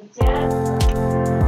你贱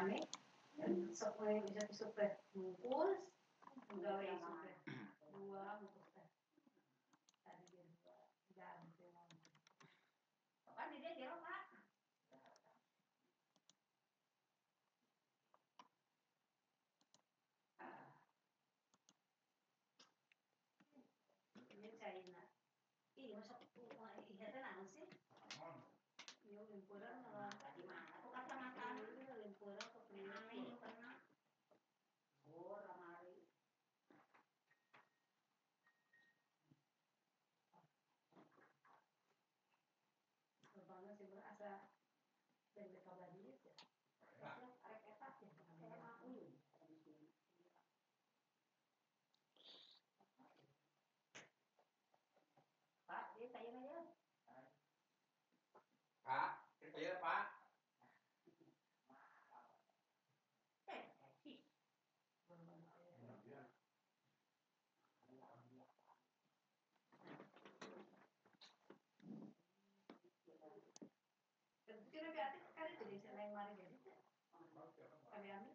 rame sampai bisa sampai bungkus pegawai yang sampai dua bungkus tadi dia dua jam kapan dia jero pak ini China iya masuk iya tenang sih iya limparan Sayang aja. Pak, cerita aja Pak. Kira-kira berarti sekali jadi selain mari jadi. Kami ambil.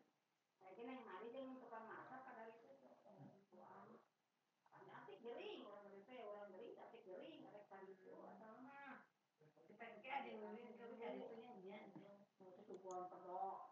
Saya kira yang mari jadi untuk Quan có đó.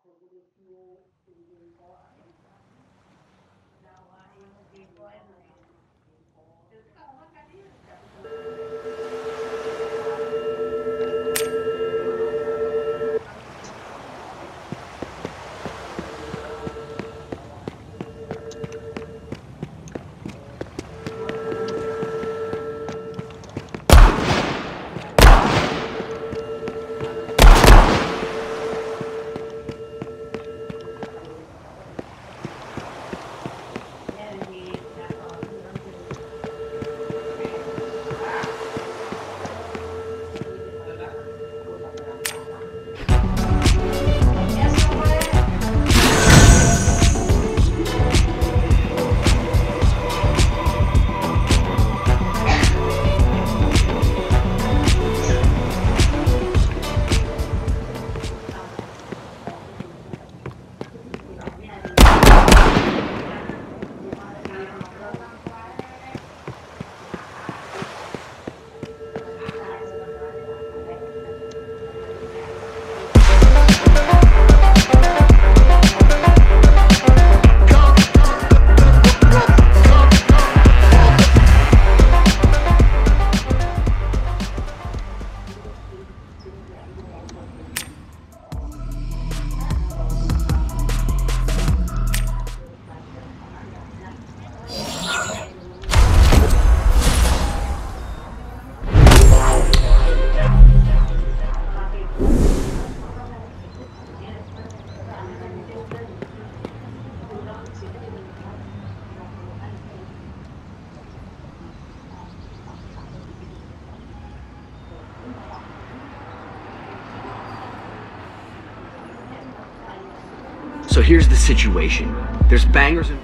So here's the situation. There's bangers and...